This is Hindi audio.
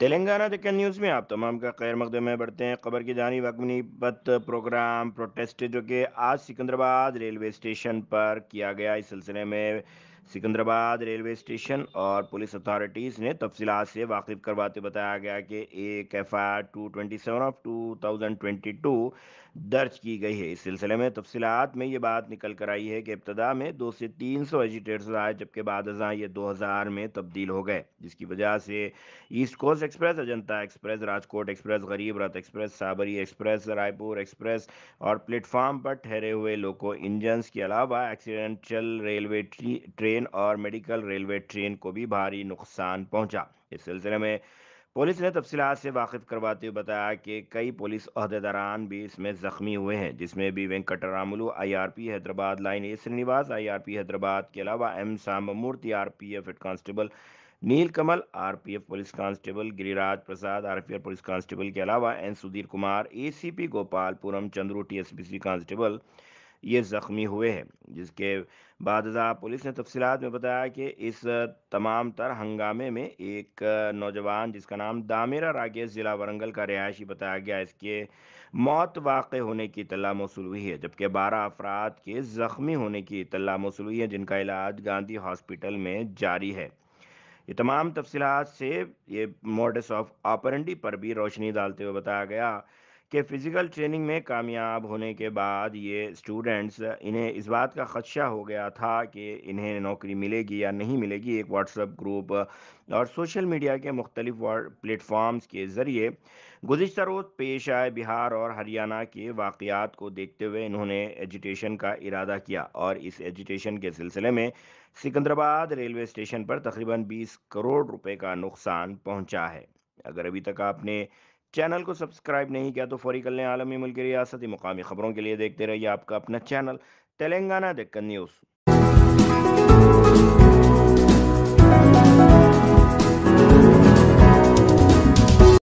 तेलंगाना तक न्यूज़ में आप तमाम का खैर मकदम में बढ़ते हैं। खबर की जानी वकनीपत प्रोग्राम प्रोटेस्ट जो कि आज सिकंदराबाद रेलवे स्टेशन पर किया गया। इस सिलसिले में सिकंदराबाद रेलवे स्टेशन और पुलिस अथॉरिटीज़ ने तफसीत से वाकिफ करवाते बताया गया कि एक F I R two twenty seven of two thousand twenty two दर्ज की गई है। इस सिलसिले में तफसीत में ये बात निकल कर आई है कि इब्तदा में दो से तीन सौ एजिटेटर्स आए, जबकि बाद ये दो हज़ार में तब्दील हो गए, जिसकी वजह से east coast express, Ajanta express, Rajkot express, Garib Rath express, Sabari express, Raipur express और प्लेटफार्म पर ठहरे हुए लोको इंजन्स के अलावा एक्सीडेंटल रेलवे ट्रेन और मेडिकल रेलवे ट्रेन को भी भारी नुकसान पहुँचा। इस सिलसिले में पुलिस ने तफसीत से वाकिफ करवाते हुए बताया कि कई पुलिस अहदेदारान भी इसमें ज़ख्मी हुए हैं, जिसमें भी Venkataramulu IRP Hyderabad, line A Srinivas IRP Hyderabad के अलावा M Sammurthy RPF head constable Neel Kamal RPF police constable, Giriraj Prasad RPF police constable के अलावा N Sudhir Kumar ACP Gopalapuram, Chandru TSPC constable ये ज़ख्मी हुए हैं। जिसके बाद पुलिस ने तफसीत में बताया कि इस तमाम तर हंगामे में एक नौजवान, जिसका नाम दामेरा रागेश ज़िला वरंगल का रिहायशी बताया गया, इसके मौत वाक़ होने की इतला मौसू हुई है। जबकि बारह अफराद के ज़ख्मी होने की इतला मौसू हुई है, जिनका इलाज गांधी हॉस्पिटल में जारी है। ये तमाम तफसीत से ये मोडस ऑफ़ ऑपरेंडी पर भी रोशनी डालते हुए बताया गया कि फ़िज़िकल ट्रेनिंग में कामयाब होने के बाद ये स्टूडेंट्स, इन्हें इस बात का ख़दशा हो गया था कि इन्हें नौकरी मिलेगी या नहीं मिलेगी एक व्हाट्सएप ग्रुप और सोशल मीडिया के मुख्तलिफ़ प्लेटफॉर्म्स के ज़रिए गुज्त रोज़ पेश आए बिहार और हरियाणा के वाक़ात को देखते हुए इन्होंने एजुटेशन का इरादा किया और इस एजुटेशन के सिलसिले में सिकंदराबाद रेलवे स्टेशन पर तकरीबन 20 करोड़ रुपए का नुकसान पहुँचा है। अगर अभी तक आपने चैनल को सब्सक्राइब नहीं किया तो फौरी कल आलमी मुल्क रियासती मुकामी खबरों के लिए देखते रहिए आपका अपना चैनल तेलंगाना दक्कन न्यूज़